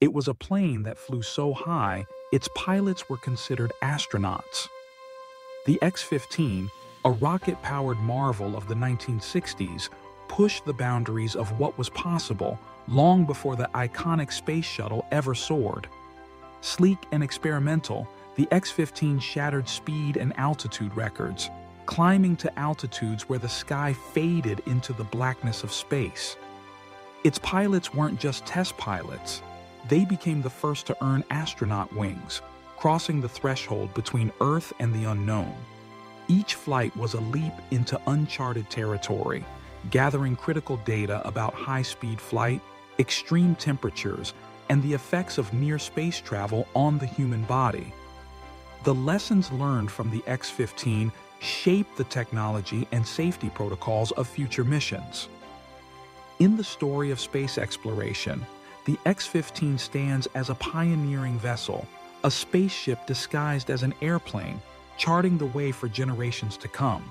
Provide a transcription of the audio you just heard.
It was a plane that flew so high, its pilots were considered astronauts. The X-15, a rocket-powered marvel of the 1960s, pushed the boundaries of what was possible long before the iconic space shuttle ever soared. Sleek and experimental, the X-15 shattered speed and altitude records, climbing to altitudes where the sky faded into the blackness of space. Its pilots weren't just test pilots. They became the first to earn astronaut wings, crossing the threshold between Earth and the unknown. Each flight was a leap into uncharted territory, gathering critical data about high-speed flight, extreme temperatures, and the effects of near space travel on the human body. The lessons learned from the X-15 shaped the technology and safety protocols of future missions. In the story of space exploration, the X-15 stands as a pioneering vessel, a spaceship disguised as an airplane, charting the way for generations to come.